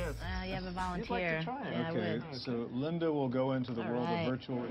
Yes. Uh, you have a You'd like volunteer. to try it. Yeah, I Okay, would. so Linda will go into the All world right. of virtual.